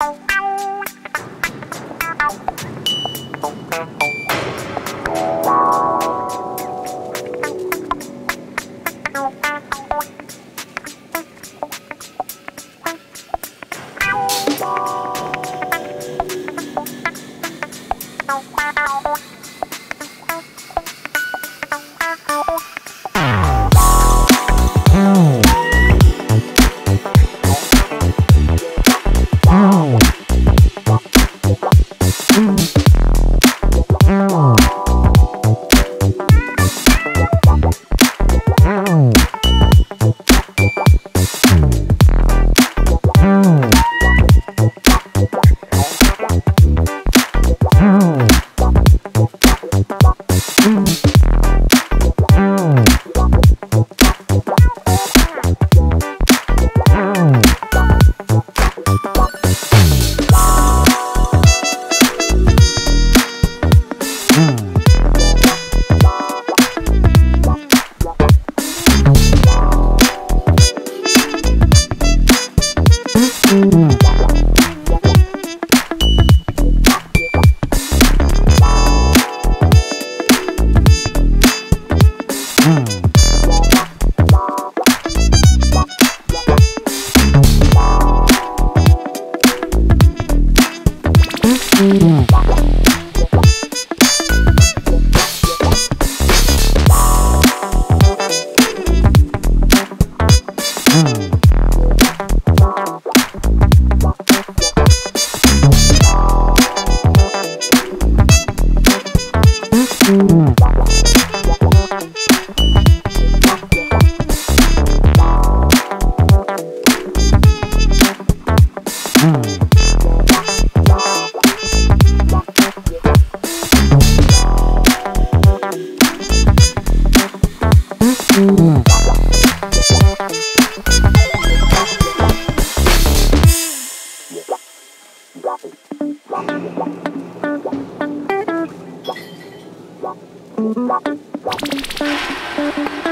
Bye. Mm-hmm. Mm-hmm. Thank